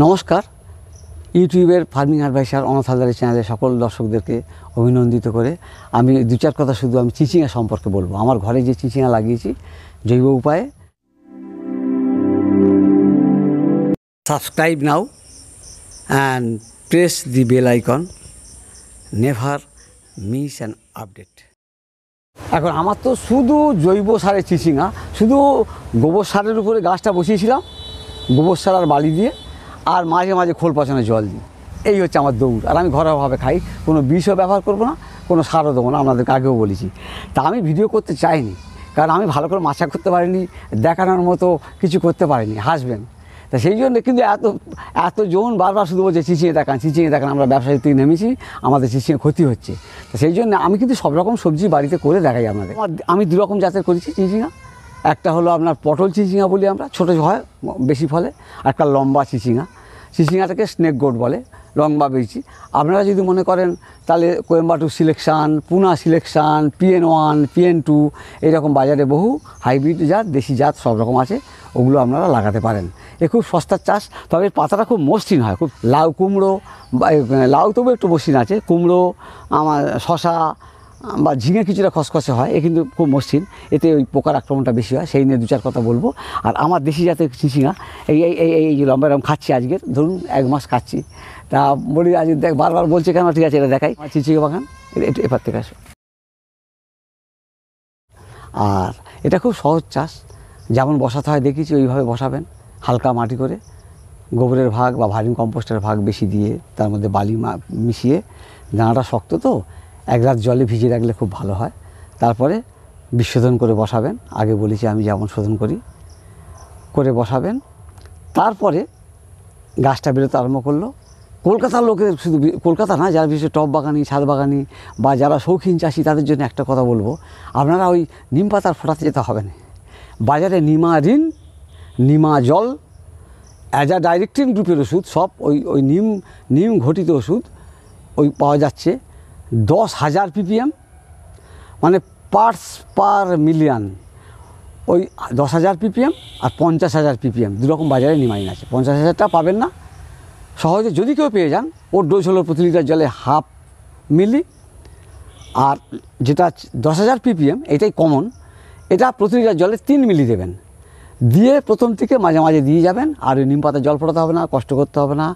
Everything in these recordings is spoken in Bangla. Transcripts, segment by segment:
নমস্কার। ইউটিউবের ফার্মিং অ্যাডভাইসার অনাথ হাজারি চ্যানেলে সকল দর্শকদেরকে অভিনন্দিত করে আমি দু চার কথা শুধু আমি চিচিঙা সম্পর্কে বলব। আমার ঘরে যে চিচিঙা লাগিয়েছি, জৈব উপায়ে। Subscribe now and press the bell icon never miss an update এখন আমার তো শুধু জৈব সারের চিচিঙা, শুধু গোবর সারের উপরে গাছটা বসিয়েছিলাম, গোবর সার আর বালি দিয়ে। আর মাঝে মাঝে খোল পচানো জল দিই। এই হচ্ছে আমার দৌড়। আর আমি ঘরোয়াভাবে খাই। কোনো বিষও ব্যবহার করব না, কোনো সারও দেবো না, আপনাদেরকে আগেও বলেছি। তা আমি ভিডিও করতে চাইনি, কারণ আমি ভালো করে মাছা করতে পারিনি, দেখানোর মতো কিছু করতে পারিনি হাসবেন তা সেই জন্য কিন্তু এত এত জন বারবার শুধু বলছে চিচিয়ে দেখান চিচিয়ে দেখান, আমরা ব্যবসায়ী থেকে নেমেছি, আমাদের চিচিয়ে ক্ষতি হচ্ছে। তো সেই জন্য আমি কিন্তু সব রকম সবজি বাড়িতে করে দেখাই আপনাদের। আমি দু রকম জাতের করেছি চিচিঙা একটা হলো আপনার পটল চিচিঙা বলি আমরা, ছোটো হয়, বেশি ফলে, আর একটা লম্বা চিচিঙা। চিচিঙাটাকে স্নেক গোট বলে লম্বা বেশি। আপনারা যদি মনে করেন, তাহলে Coimbatore selection Pune selection PN one PN two এরকম বাজারে বহু হাইব্রিড জাত, দেশি জাত সব রকম আছে, ওগুলো আপনারা লাগাতে পারেন। এ খুব সস্তার চাষ, তবে পাতাটা খুব মসৃণ হয়, খুব লাউ কুমড়ো লাউ তবু একটু মসৃণ আছে, কুমড়ো, আমার শশা বা ঝিঙে কিছুটা খসখসে হয়, এ কিন্তু খুব মসৃণ। এতে ওই পোকার আক্রমণটা বেশি হয়, সেই নিয়ে দু চার কথা বলব। আর আমার দেশি জাতের চিচিঙা এই এই এই এই যে লম্বা এরকম খাচ্ছি আজকের, ধরুন এক মাস খাচ্ছি। তা বলি আজ দেখ, বারবার বলছে কেন? ঠিক আছে, এটা দেখাই। চিচিঙে বাগান, এটা- এবার থেকে আসো। আর এটা খুব সহজ চাষ, যেমন বসাতে হয় দেখেছি ওইভাবে বসাবেন, হালকা মাটি করে। গোবরের ভাগ বা ভার্মি কম্পোস্টের ভাগ বেশি দিয়ে, তার মধ্যে বালি মিশিয়ে, দানাটা শক্ত তো এক রাত জলে ভিজিয়ে রাখলে খুব ভালো হয়। তারপরে বিশোধন করে বসাবেন। আগে বলেছি আমি যেমন শোধন করি, করে বসাবেন। তারপরে গাছটা বেরোতে আরম্ভ করল। কলকাতার লোকের শুধু কলকাতা না, যারা বিশেষ টপ বাগানি, ছাদ বাগানি বা যারা শৌখিন চাষি, তাদের জন্য একটা কথা বলব। আপনারা ওই নিম পাতার ফোটাতে যেতে হবে না। বাজারে নিমা ঋণ, নিমা জল অ্যাজা ডাইরেক্টিন গ্রুপের ওষুধ, সব ওই ওই নিম নিম ঘটিত ওষুধ ওই পাওয়া যাচ্ছে। দশ হাজার পিপিএম মানে পার্টস পার মিলিয়ন। ওই দশ হাজার পিপিএম আর পঞ্চাশ হাজার পিপিএম দুরকম বাজারে নিমাইন আছে। পঞ্চাশ হাজারটা পাবেন না। সহজে যদি কেউ পেয়ে যান, ওর ডোজ হলো প্রতি লিটার জলে হাফ মিলি আর যেটা দশ হাজার পিপিএম, এটাই কমন এটা প্রতি লিটার জলে তিন মিলি দেবেন। দিয়ে প্রথম থেকে মাঝে মাঝে দিয়ে যাবেন, আর নিম পাতা জল ফোটাতে হবে না, কষ্ট করতে হবে না।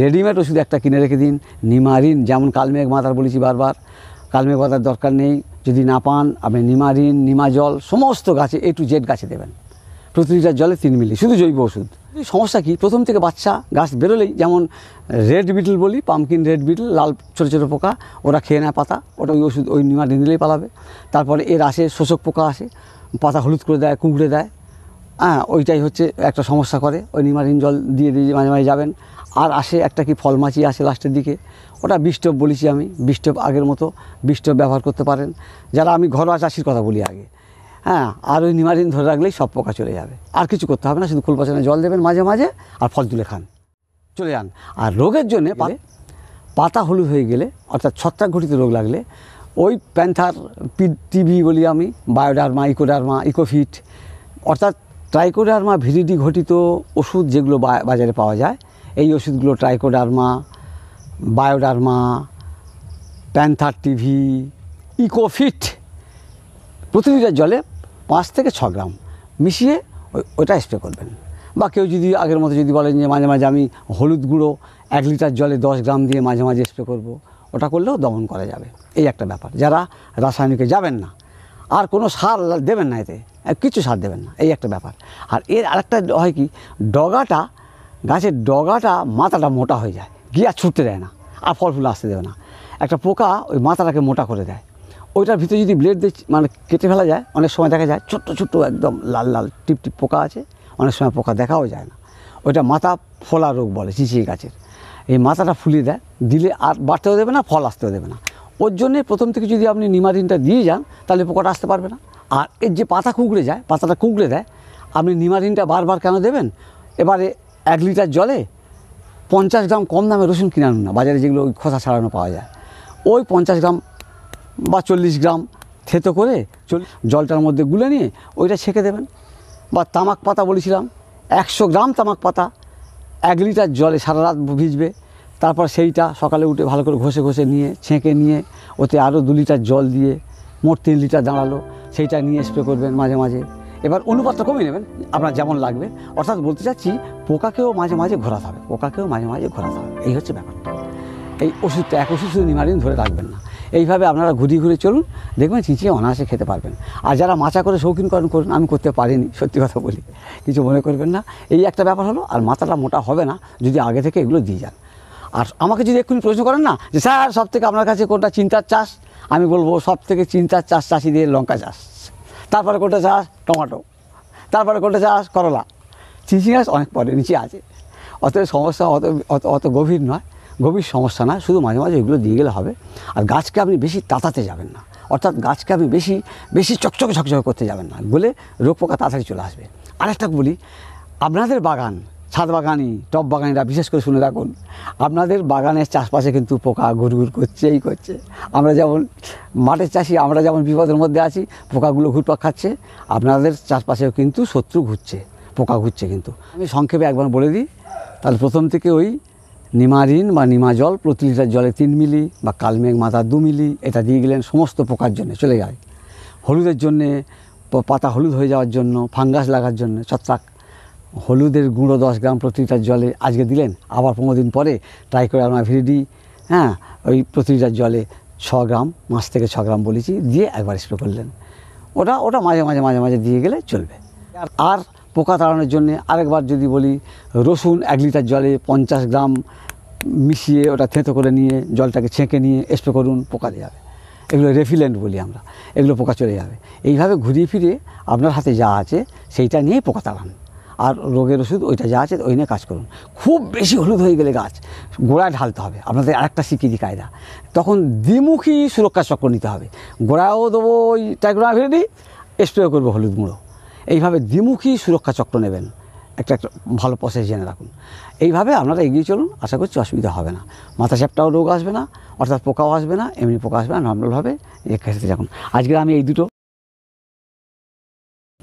রেডিমেড ওষুধ একটা কিনে রেখে দিন, নিমারিন, যেমন কালমেঘ মাথার বলেছি বারবার। কালমেঘ মাথার দরকার নেই, যদি না পান, আপনি নিমারিন, নিমা জল, সমস্ত গাছে এ টু জেড গাছে দেবেন। প্রতি লিটার জলে তিন মিলি, শুধু জৈব ওষুধ। সমস্যা কি? প্রথম থেকে বাচ্চা, গাছ বেরোলেই, যেমন রেড বিটল বলি পামকিন রেড বিটল লাল ছোটো ছোটো পোকা, ওরা খেয়ে নেয় পাতা, ওটা ওই ওষুধ, ওই নিমারিন দিলেই পালাবে। তারপরে এর আসে শোষক পোকা আসে, পাতা হলুদ করে দেয়, কুঁকড়ে দেয় হ্যাঁ ওইটাই হচ্ছে একটা সমস্যা করে। ওই নিমারিন জল দিয়ে দিয়ে মাঝে মাঝে যাবেন। আর আসে একটা কি ফলমাছি আসে লাস্টের দিকে। ওটা বিষ্টপ বলেছি আমি বিষ্টপ আগের মতো বিষ্টপ ব্যবহার করতে পারেন। যারা আমি ঘরোয়া চাষির কথা বলি আগে। হ্যাঁ আর ওই নিমারিন ধরে রাখলেই সব পোকা চলে যাবে। আর কিছু করতে হবে না শুধু ফুল পচানে জল দেবেন মাঝে মাঝে আর ফল তুলে খান। চলে যান। আর রোগের জন্যে পা- পাতা হলুদ হয়ে গেলে অর্থাৎ ছত্রাক ঘটিত রোগ লাগলে ওই প্যান্থার টিভি বলি আমি বায়োডার্মা ইকোডার্মা ইকোফিট অর্থাৎ ট্রাইকোডার্মা ভিরিডি ঘটিত ওষুধ যেগুলো বাজারে পাওয়া যায়, এই ওষুধগুলো ট্রাইকোডার্মা, বায়োডার্মা, প্যান্থার টিভি, ইকোফিট প্রতি লিটার জলে পাঁচ থেকে ছ গ্রাম মিশিয়ে ওটা স্প্রে করবেন। বা কেউ যদি আগের মতো যদি বলেন যে মাঝে মাঝে আমি হলুদ গুঁড়ো এক লিটার জলে দশ গ্রাম দিয়ে মাঝে মাঝে স্প্রে করব, ওটা করলেও দমন করা যাবে। এই একটা ব্যাপার। যারা রাসায়নিকে যাবেন না আর কোনো সার দেবেন না এতে। কিছু সার দেবেন না, এই একটা ব্যাপার। আর এর আরেকটা হয় কি, ডগাটা, গাছের ডগাটা মাথাটা মোটা হয়ে যায়, গিয়ে ছুটতে দেয় না, আর ফল ফুল আসতে দেবে না। একটা পোকা ওই মাথাটাকে মোটা করে দেয়। ওইটার ভিতরে যদি ব্লেড দিয়ে মানে কেটে ফেলা যায়, অনেক সময় দেখা যায় ছোট্ট ছোট্ট একদম লাল লাল টিপ টিপ পোকা আছে, অনেক সময় পোকা দেখাও যায় না। ওইটা মাথা ফোলা রোগ বলে, চিচিয়ে গাছের। এই মাথাটা ফুলিয়ে দেয়, দিলে আর বাড়তেও দেবে না, ফল আসতেও দেবে না। ওর জন্যে প্রথম থেকে যদি আপনি নিমারিনটা দিয়ে যান, তাহলে পোকাটা আসতে পারবে না। আর এর যে পাতা কুঁকড়ে যায়, পাতাটা কুঁকড়ে দেয়, আপনি নিমারিনটা বারবার কেন দেবেন? এবারে এক লিটার জলে পঞ্চাশ গ্রাম কম দামে রসুন কিনে আনুন না, বাজারে যেগুলো ওই খোসা ছাড়ানো পাওয়া যায়। ওই পঞ্চাশ গ্রাম বা চল্লিশ গ্রাম থেতো করে জলটার মধ্যে গুলে নিয়ে ওইটা ছেঁকে দেবেন। বা তামাক পাতা বলেছিলাম, একশো গ্রাম তামাক পাতা এক লিটার জলে সারা রাত ভিজবে। তারপর সেইটা সকালে উঠে ভালো করে ঘষে ঘষে নিয়ে, ছেঁকে নিয়ে, ওতে আরও দু লিটার জল দিয়ে, মোট তিন লিটার দাঁড়াল, সেইটা নিয়ে স্প্রে করবেন মাঝে মাঝে। এবার অনুপাতটা কমিয়ে নেবেন, আপনার যেমন লাগবে। অর্থাৎ বলতে চাচ্ছি, পোকাকেও মাঝে মাঝে ঘোরাতে হবে, পোকাকেও মাঝে মাঝে ঘোরাতে হবে, এই হচ্ছে ব্যাপারটা এই ওষুধটা, এক ওষুধ শুধু নিমারিন ধরে রাখবেন না। এইভাবে আপনারা ঘুরিয়ে ঘুরে চলুন, দেখবেন চিঁচিয়ে অনায়াসে খেতে পারবেন। আর যারা মাচা করে শৌখিন করেন করুন, আমি করতে পারিনি, সত্যি কথা বলি, কিছু মনে করবেন না। এই একটা ব্যাপার হলো, আর মাথাটা মোটা হবে না, যদি আগে থেকে এগুলো দিয়ে যান। আর আমাকে যদি এক্ষুনি প্রশ্ন করেন না যে, স্যার সব থেকে আপনার কাছে কোনটা চিন্তার চাষ? আমি বলব সব থেকে চিন্তার চাষ চাষিদের লঙ্কা চাষ। তারপরে কোনটা চাষ? টমেটো। তারপরে কোনটা চাষ? করলা। চিচি গাছ অনেক পরে, নিচে আছে। অতএব সমস্যা, অত অত অত গভীর নয়। গভীর সমস্যা না শুধু মাঝে মাঝে এগুলো দিয়ে গেলে হবে। আর গাছকে আপনি বেশি তাতাতে যাবেন না। অর্থাৎ গাছকে আপনি বেশি বেশি চকচকে, ঝকঝকে করতে যাবেন না। বলে রোগ পোকা তাড়াতাড়ি চলে আসবে। আরেকটা বলি, আপনাদের বাগান ছাদ বাগানি, টব বাগানিরা বিশেষ করে শুনে রাখুন, আপনাদের বাগানের চাষবাসে কিন্তু পোকা ঘুরঘুর করছে এই করছে। আমরা যেমন মাঠের চাষি, আমরা যেমন বিপদের মধ্যে আছি, পোকাগুলো ঘুরপাক খাচ্ছে, আপনাদের চাষবাসেও কিন্তু শত্রু ঘুরছে, পোকা ঘুরছে কিন্তু। আমি সংক্ষেপে একবার বলে দিই, তাহলে প্রথম থেকে ওই নিমারিন বা নিমা জল, প্রতি লিটার জলে তিন মিলি বা কালমেঘ মাথা দু মিলি, এটা দিয়ে গেলেন সমস্ত পোকার জন্য চলে যায়। হলুদের জন্যে পাতা হলুদ হয়ে যাওয়ার জন্য, ফাঙ্গাস লাগার জন্য, ছত্রাক হলুদের গুঁড়ো দশ গ্রাম প্রতি লিটার জলে আজকে দিলেন, আবার পনেরো দিন পরে ট্রাই করে আমরা ভিডি হ্যাঁ ওই প্রতি লিটার জলে ছ গ্রাম, মাছ থেকে ছ গ্রাম বলেছি, দিয়ে একবার স্প্রে করলেন। ওটা ওটা মাঝে মাঝে মাঝে মাঝে দিয়ে গেলে চলবে। আর- পোকা তাড়ানোর জন্য আরেকবার যদি বলি, রসুন এক লিটার জলে পঞ্চাশ গ্রাম মিশিয়ে ওটা থেঁতো করে নিয়ে, জলটাকে ছেঁকে নিয়ে স্প্রে করুন, পোকা দিয়ে যাবে। এগুলো রেফিলেন্ট বলি আমরা, এগুলো পোকা চলে যাবে। এইভাবে ঘুরিয়ে ফিরে আপনার হাতে যা আছে, সেইটা নিয়েই পোকা তাড়ান। আর রোগের ওষুধ, ওইটা যা আছে ওই নিয়ে কাজ করুন। খুব বেশি হলুদ হয়ে গেলে গাছ গোড়ায় ঢালতে হবে। আপনাদের আরেকটা দিই কায়দা। তখন দ্বিমুখী সুরক্ষা চক্র নিতে হবে। গোড়াও দেবো ওই টাইগ্রা ভেড়ি স্প্রে করব হলুদ গুঁড়ো। এইভাবে দ্বিমুখী সুরক্ষা চক্র নেবেন। একটা একটা ভালো প্রসেস জেনে রাখুন। এইভাবে আপনারা এগিয়ে চলুন, আশা করছি অসুবিধা হবে না। মাথা চ্যাপটাও রোগ আসবে না, অর্থাৎ পোকাও আসবে না, এমনি পোকা আসবে না নর্মালভাবে খেতে থাকুন আজকে আমি এই দুটো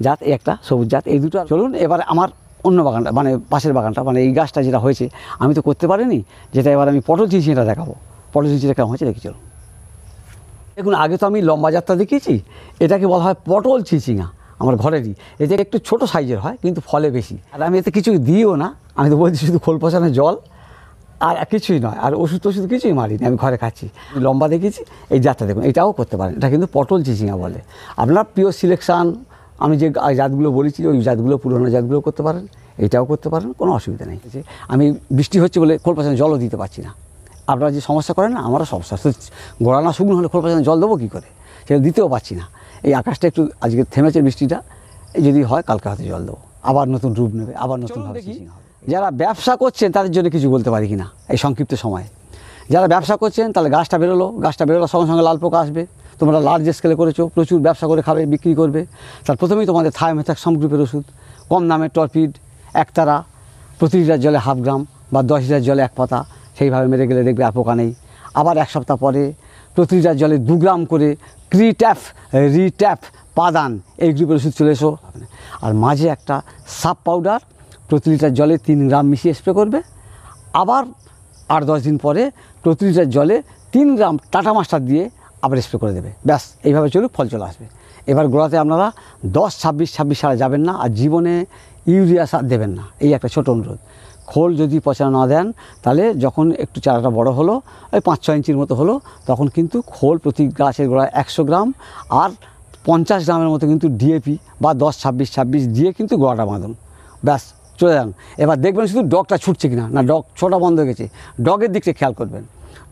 জাত এই একটা, সবুজ জাত, এই দুটো। চলুন, এবার আমার অন্য বাগানটা মানে পাশের বাগানটা মানে এই গাছটা যেটা হয়েছে, আমি তো করতে পারিনি, যেটা এবার আমি পটল চিচিটা দেখাবো। পটল চিচিটা কেমন হয়েছে, দেখি চলুন। দেখুন, আগে তো আমি লম্বা যাত্রা দেখিয়েছি, এটাকে বলা হয় পটল চিচিঙা আমার ঘরেরই। এতে একটু ছোট সাইজের হয়, কিন্তু ফলে বেশি। আর আমি এতে কিছু দিইও না, আমি তো বলছি শুধু খোল পচানো জল, আর কিছুই নয়, আর ওষুধ টষুধ কিছুই মারিনি, আমি ঘরে খাচ্ছি। লম্বা দেখেছি এই যাত্রা দেখুন, এটাও করতে পারেন, এটা কিন্তু পটল চিচিঙা বলে। আপনার প্রিয় সিলেকশান আমি যে জাতগুলো বলেছি ওই জাতগুলো পুরোনো জাতগুলো করতে পারেন এটাও করতে পারেন কোনো অসুবিধা নেই। যে আমি বৃষ্টি হচ্ছে বলে খোল পচানো জলও দিতে পারছি না। আপনারা যে সমস্যা করেন না আমারও সমস্যা। গোড়া না শুকনো হলে খোল পচানো জল দেবো কী করে? সেটা দিতেও পারছি না। এই আকাশটা একটু আজকে থেমেছে বৃষ্টিটা এই যদি হয় কালকে হাতে জল দেবো। আবার নতুন রূপ নেবে আবার নতুন যারা ব্যবসা করছেন তাদের জন্য কিছু বলতে পারি কি না এই সংক্ষিপ্ত সময়ে? যারা ব্যবসা করছেন তাহলে গাছটা বেরোলো গাছটা বেরোলোর সঙ্গে সঙ্গে লাল পোকা আসবে। তোমরা লার্জ স্কেলে করেছ, প্রচুর ব্যবসা করে খাবে, বিক্রি করবে। তার প্রথমেই তোমাদের থায়োমেথাক গ্রুপের ওষুধ, কম দামে টর্পিড একতারা প্রতি লিটার জলে হাফ গ্রাম বা দশ লিটার জলে এক পাতা, সেইভাবে মেরে গেলে দেখবে আর পোকা নেই। আবার এক সপ্তাহ পরে প্রতি লিটার জলে দু গ্রাম করে ক্রিট্যাপ রিট্যাপ পাদান, এই গ্রুপের ওষুধ চলে এসো। আর মাঝে একটা সাপ পাউডার প্রতি লিটার জলে তিন গ্রাম মিশিয়ে স্প্রে করবে। আবার আট দশ দিন পরে প্রতি লিটার জলে তিন গ্রাম টাটা মাস্টার দিয়ে আবার স্প্রে করে দেবে। ব্যাস, এইভাবে চলুক, ফল চলে আসবে। এবার গোড়াতে আপনারা দশ, ছাব্বিশ ছাব্বিশ সালে যাবেন না আর জীবনে ইউরিয়া সার দেবেন না। এই একটা ছোট অনুরোধ। খোল যদি পচা না দেন, তাহলে যখন একটু চারাটা বড় হলো, ওই পাঁচ ছ ইঞ্চির মতো হলো, তখন কিন্তু খোল প্রতি গাছের গোড়ায় একশো গ্রাম আর পঞ্চাশ গ্রামের মতো কিন্তু ডিএপি বা দশ, ছাব্বিশ ছাব্বিশ দিয়ে কিন্তু গোড়াটা বাঁধুন। ব্যাস, চলে যান। এবার দেখবেন শুধু ডগটা ছুটছে কিনা। না, ডগ ছোটা বন্ধ হয়ে গেছে। ডগের দিকটা খেয়াল করবেন।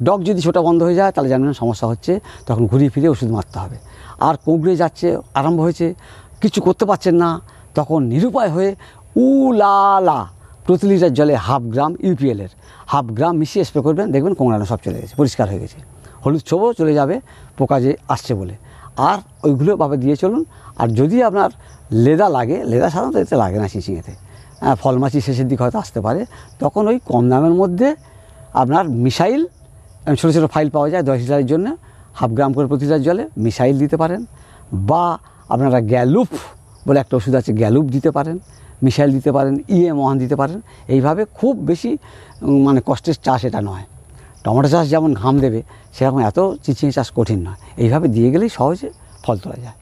ডগ যদি ছোটা বন্ধ হয়ে যায়, তাহলে জানবেন সমস্যা হচ্ছে। তখন ঘুরিয়ে ফিরে ওষুধ মারতে হবে। আর কুঁকড়ে যাচ্ছে, আরম্ভ হয়েছে, কিছু করতে পারছেন না, তখন নিরুপায় হয়ে উলালা, প্রতি লিটার জলে হাফ গ্রাম ইউপিএলের হাফ গ্রাম মিশিয়ে স্প্রে করবেন, দেখবেন কোংড়ানো সব চলে গেছে, পরিষ্কার হয়ে গেছে। হলুদ ছোবও চলে যাবে, পোকা যে আসছে বলে। আর ওইগুলো ভাবে দিয়ে চলুন, আর যদি আপনার লেদা লাগে, লেদা সাধারণত এতে লাগে না চিচিঙেতে। হ্যাঁ ফলমাছি শেষের দিকে হয়তো আসতে পারে, তখন ওই কম দামের মধ্যে আপনার মিসাইল ছোটো ছোটো ফাইল পাওয়া যায় দশ লিটারের জন্য হাফ গ্রাম করে প্রতি লিটার জলে মিসাইল দিতে পারেন বা আপনারা গ্যালুপ বলে একটা ওষুধ আছে গ্যালুপ দিতে পারেন মিসাইল দিতে পারেন ইএম ওয়ান দিতে পারেন। এইভাবে খুব বেশি মানে কষ্টের চাষ এটা নয়। টমেটো চাষ যেমন ঘাম দেবে, সেরকম এত চিচিঙে চাষ কঠিন নয়। এইভাবে দিয়ে গেলেই সহজে ফল তোলা যায়।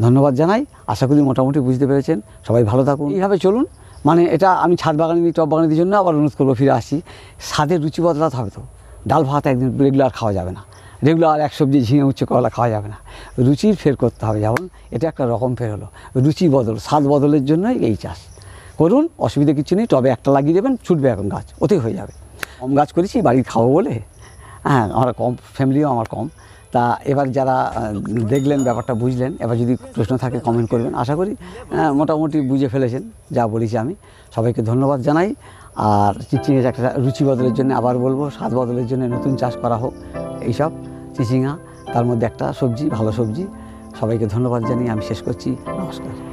ধন্যবাদ জানাই। আশা করি মোটামুটি বুঝতে পেরেছেন। সবাই ভালো থাকুন। এইভাবে চলুন। মানে এটা আমি ছাদ বাগানি টপ বাগানিদের জন্য আবার অনুরোধ করব, ফিরে আসি। স্বাদের রুচি বদলাতে হবে তো। ডাল ভাত একদিন রেগুলার খাওয়া যাবে না। রেগুলার এক সবজি ঝিঙে উচ্চ করলা খাওয়া যাবে না। রুচির ফের করতে হবে, যেমন এটা একটা রকম ফের হলো। রুচি বদল, স্বাদ বদলের জন্যই এই চাষ। করুন, অসুবিধা কিছু নেই টবে একটা লাগিয়ে দেবেন, ছুটবে এখন গাছ, ওতেই হয়ে যাবে। কম গাছ করেছি, বাড়ির খাব বলে। হ্যাঁ আমার কম ফ্যামিলিও আমার কম। তা এবার যারা দেখলেন ব্যাপারটা, বুঝলেন, এবার যদি প্রশ্ন থাকে কমেন্ট করবেন। আশা করি মোটামুটি বুঝে ফেলেছেন, যা বলেছি আমি। সবাইকে ধন্যবাদ জানাই। আর চিচিঙে একটা রুচি বদলের জন্য আবার বলব, স্বাদ বদলের জন্য নতুন চাষ করা হোক, এইসব। চিচিঙা, তার মধ্যে একটা সবজি, ভালো সবজি। সবাইকে ধন্যবাদ জানিয়ে আমি শেষ করছি। নমস্কার।